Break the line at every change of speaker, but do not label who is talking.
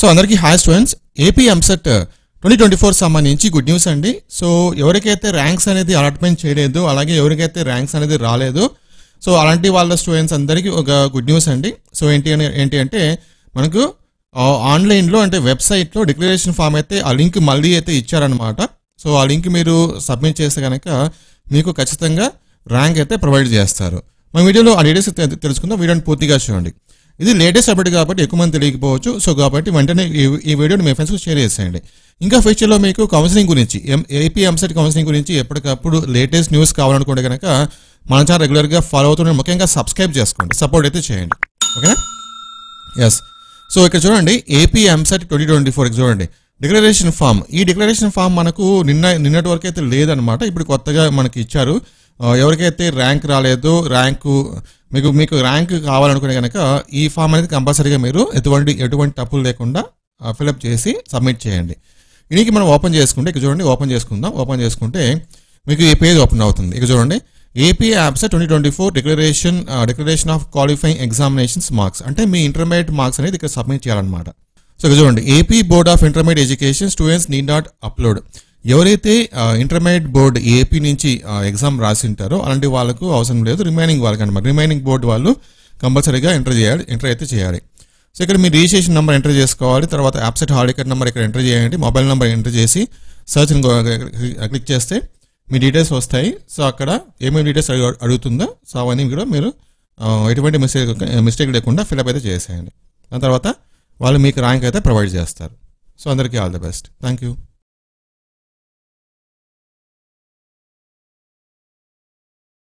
So అందరికీ hi students. AP EAMCET twenty twenty four సంబంధించి good news అండి. So ఎవరికైతే ర్యాంక్స్ అనేది అలాట్మెంట్ చేయలేదు అలాగే ఎవరికైతే ర్యాంక్స్ అనేది రాలేదు సో అలాంటి వాళ్ళ స్టూడెంట్స్ అందరికీ ఒక గుడ్ న్యూస్ అండి. సో ఏంటి అని ఏంటి అంటే మనకు ఆన్లైన్లో అంటే వెబ్సైట్లో డిక్లరేషన్ ఫామ్ అయితే ఆ లింక్ మళ్ళీ అయితే ఇచ్చారనమాట సో ఆ లింక్ మీరు సబ్మిట్ చేస్తే కనుక మీకు ఖచ్చితంగా ర్యాంక్ అయితే ప్రొవైడ్ చేస్తారు. మా వీడియోలో ఆ డీటెయిల్స్ తెలుసుకుందాం. వీడియోని పూర్తిగా చూడండి. ఇది లేటెస్ట్ అప్డేట్ కాబట్టి ఎక్కువ మంది తెలియకపోవచ్చు. సో కాబట్టి వెంటనే ఈ వీడియోని మీ ఫ్రెండ్స్కి షేర్ చేసేయండి. ఇంకా ఫ్యూచర్లో మీకు కౌన్సిలింగ్ గురించి ఎం ఏపీ ఎంసెట్ కౌన్సిలింగ్ గురించి ఎప్పటికప్పుడు లేటెస్ట్ న్యూస్ కావాలనుకుంటే కనుక మన ఛానల్ రెగ్యులర్గా ఫాలో అవుతుండే ముఖ్యంగా సబ్స్క్రైబ్ చేసుకోండి. సపోర్ట్ అయితే చేయండి. ఓకేనా ఎస్ సో ఇక్కడ చూడండి AP EAMCET twenty twenty four చూడండి. డిక్లరేషన్ ఫామ్ ఈ డిక్లరేషన్ ఫామ్ మనకు నిన్న నిన్నటి వరకు అయితే లేదనమాట ఇప్పుడు కొత్తగా మనకి ఇచ్చారు. ఎవరికైతే ర్యాంక్ రాలేదు ర్యాంకు మీకు మీకు ర్యాంక్ కావాలనుకునే కనుక ఈ ఫామ్ అనేది కంపల్సరీగా మీరు ఎటువంటి ఎటువంటి తప్పులు లేకుండా ఫిలప్ చేసి సబ్మిట్ చేయండి. ఇనికి మనం ఓపెన్ చేసుకుంటే ఇక్కడ చూడండి ఓపెన్ చేసుకుందాం. ఓపెన్ చేసుకుంటే మీకు ఈ పేజ్ ఓపెన్ అవుతుంది. ఇక్కడ చూడండి. AP apps twenty twenty four declaration declaration of qualifying examinations marks అంటే మీ ఇంటర్మీడియట్ మార్క్స్ అనేది ఇక్కడ సబ్మిట్ చేయాలన్నమాట. సో ఇక్కడ చూడండి. AP board of intermediate education students need not upload ఎవరైతే ఇంటర్మీడియట్ బోర్డ్ ఏపీ నుంచి ఎగ్జామ్ రాసి ఉంటారో అలాంటి వాళ్ళకు అవసరం లేదు. రిమైనింగ్ వాళ్ళకి అనమాట. రిమైనింగ్ బోర్డు వాళ్ళు కంపల్సరీగా ఎంటర్ చేయాలి ఎంటర్ అయితే చేయాలి. సో ఇక్కడ మీ రిజిస్ట్రేషన్ నెంబర్ ఎంటర్ చేసుకోవాలి. తర్వాత యాప్సెట్ హాల్ టికెట్ నెంబర్ ఇక్కడ ఎంటర్ చేయండి. మొబైల్ నెంబర్ ఎంటర్ చేసి సర్చ్ క్లిక్ చేస్తే మీ డీటెయిల్స్ వస్తాయి. సో అక్కడ ఏమేమి డీటెయిల్స్ అడుగు- అడుగుతుందో సో అవన్నీ కూడా మీరు ఎటువంటి మిస్టేక్ మిస్టేక్ లేకుండా ఫిల్అప్ అయితే చేసేయండి. దాని తర్వాత వాళ్ళు మీకు ర్యాంక్ అయితే ప్రొవైడ్ చేస్తారు. సో అందరికీ all the best thank you